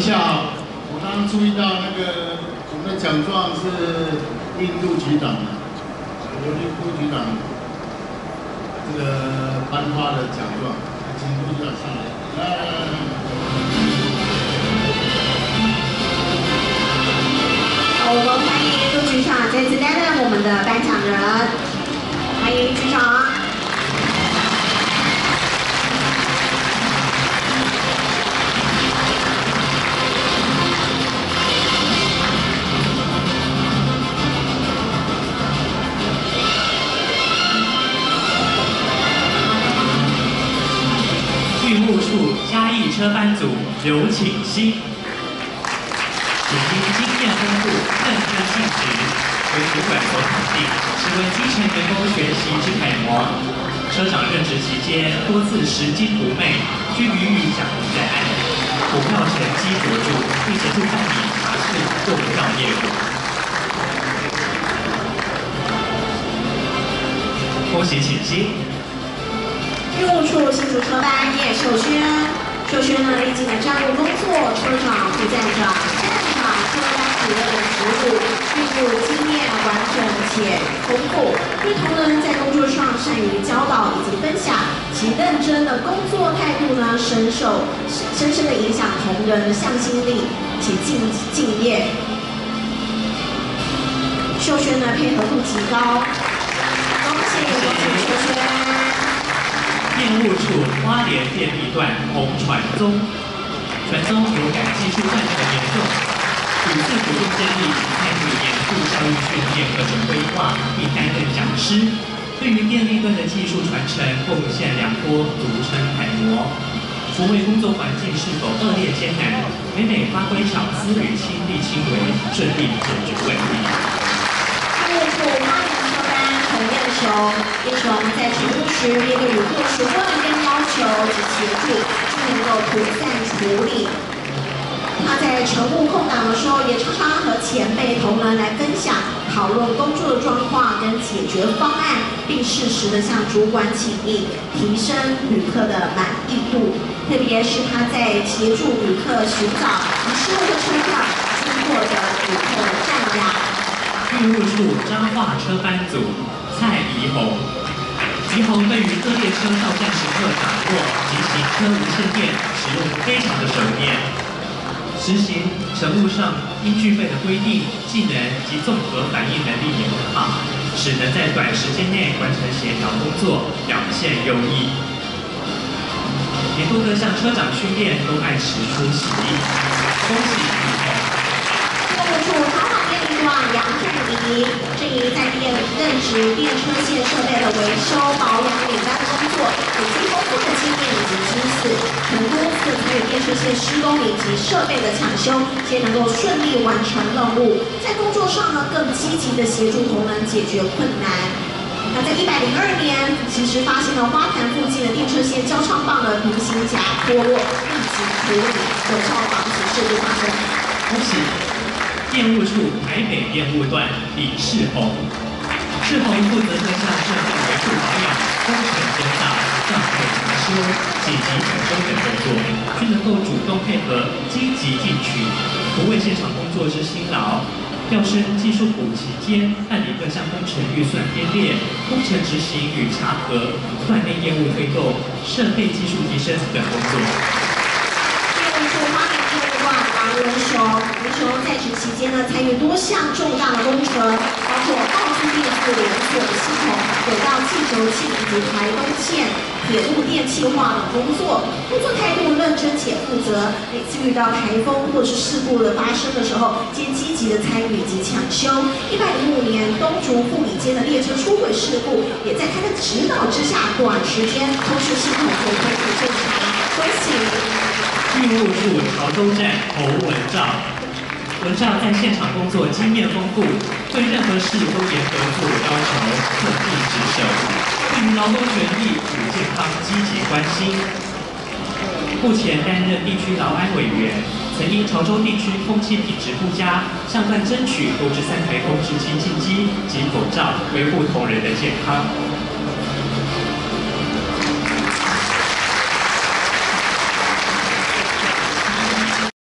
下，我刚刚注意到那个我们的奖状是印度局长的，由印度局长这个颁发的奖状，请部长上来。来来来来。好，我们欢迎陆局长再次担任我们的颁奖人，欢迎局长。处嘉义车班组刘庆熙，已经经验丰富、认真尽职，为主管所肯定，是为基层员工学习之楷模。车长任职期间多次拾金不昧，均予以奖励在案，股票成绩卓著，并协助办理查事做不到业务。恭喜请息。运务处新竹车班叶秀轩，秀轩呢历经了站务工作、车长、副站长、站长、车班主任的职务，运务经验完整且丰富，对同仁在工作上善于教导以及分享，其认真的工作态度呢，深受深深的影响同仁的向心力且敬敬业。秀轩呢配合度极高，恭喜恭喜秀轩！电务处花莲电力段红传宗，传宗有感技术断层严重，屡次主动建立及参与严肃教育训练课程规划，并担任讲师，对于电力段的技术传承贡献良多，独称楷模。无论工作环境是否恶劣艰难，每每发挥巧思与亲力亲为，顺利解决问题。电务处熊，叶熊我们在乘务时面对旅客询问跟要求及协助，就能够妥善处理。他在乘务空档的时候，也常常和前辈同仁来分享、讨论工作的状况跟解决方案，并适时的向主管请益，提升旅客的满意度。特别是他在协助旅客寻找遗失的车票，经过的旅客赞扬。运务处彰化车班组。蔡怡红，怡红对于各列车到站时刻掌握及行车无线电使用非常的熟练，实行乘务上应具备的规定、技能及综合反应能力也很好，使能在短时间内完成协调工作，表现优异。也多个向车长训练都按时出席，恭喜怡红。杨振仪，在电任职电车线设备的维修、保养、领班的工作，有极丰富的经验以及知识，很多次参与电车线施工以及设备的抢修，皆能够顺利完成任务。在工作上呢，更积极的协助同仁解决困难。那在一百零二年，其实发现了花坛附近的电车线交叉棒的平行夹脱落，立即处理，有效防止事故发生。恭喜！业务处台北业务段李世宏，世宏负责各项设备维护保养、工程监造、账费查修、紧急抢修等工作，均能够主动配合、积极进取，不为现场工作之辛劳。调升技术补期间办理各项工程预算编列、工程执行与查核、锻炼业务推动、设备技术提升等工作。文雄，文雄在职期间呢，参与多项重大的工程，包括澳资电子连锁系统、轨道气轴器以及台东线铁路电气化等工作。工作态度认真且负责，每次遇到台风或是事故的发生的时候，皆积极的参与及抢修。一百零五年东竹富里间的列车出轨事故，也在他的指导之下，短时间通讯系统恢复正常。恭喜！运务处潮州站侯文照，文照在现场工作经验丰富，对任何事都严格做要求，特地职守，对于劳动权益与健康积极关心。目前担任地区劳安委员，曾因潮州地区空气品质不佳，向段争取购置三台空气清净机及口罩，维护同仁的健康。